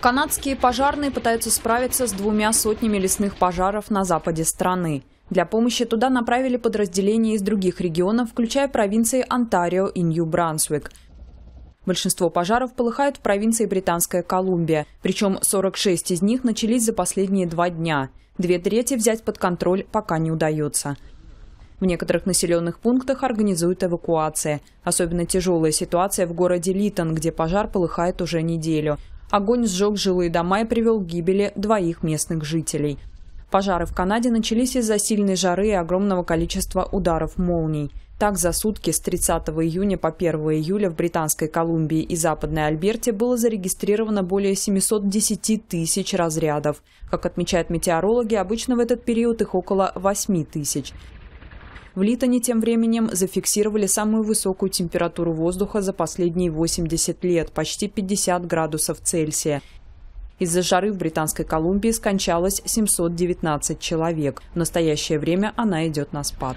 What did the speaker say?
Канадские пожарные пытаются справиться с двумя сотнями лесных пожаров на западе страны. Для помощи туда направили подразделения из других регионов, включая провинции Онтарио и Нью-Брансуик. Большинство пожаров полыхают в провинции Британская Колумбия, причем 46 из них начались за последние два дня. Две трети взять под контроль пока не удается. В некоторых населенных пунктах организуют эвакуации. Особенно тяжелая ситуация в городе Литон, где пожар полыхает уже неделю. Огонь сжег жилые дома и привел к гибели двоих местных жителей. Пожары в Канаде начались из-за сильной жары и огромного количества ударов молний. Так, за сутки с 30 июня по 1 июля в Британской Колумбии и Западной Альберте было зарегистрировано более 710 тысяч разрядов. Как отмечают метеорологи, обычно в этот период их около 8 тысяч. В Литоне тем временем зафиксировали самую высокую температуру воздуха за последние 80 лет – почти 50 градусов Цельсия. Из-за жары в Британской Колумбии скончалось 719 человек. В настоящее время она идет на спад.